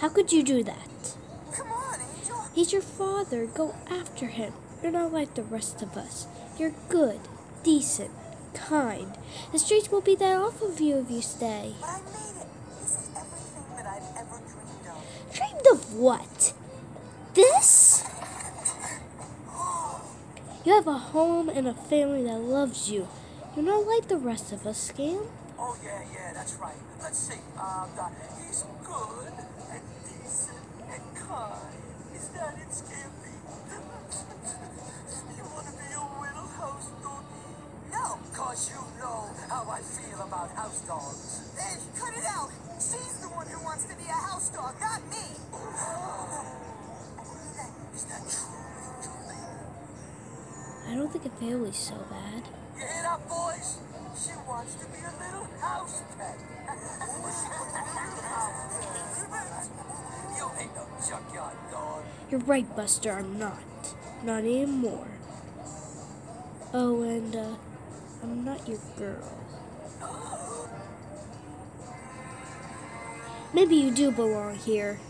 How could you do that? Come on, Angel. He's your father. Go after him. You're not like the rest of us. You're good, decent, kind. The streets will be that off of you if you stay. But I made it. This is everything that I've ever dreamed of. Dreamed of what? This? You have a home and a family that loves you. You're not like the rest of us, Scamp. Oh, yeah, yeah, that's right. Let's see. Um, he's good cause you know how I feel about house dogs. Hey, cut it out. She's the one who wants to be a house dog, not me. Is that true, I don't think a family's so bad. You hear boys? She wants to be a little house pet. You're right, Buster. I'm not. Not anymore. Oh, and, uh, I'm not your girl. Maybe you do belong here.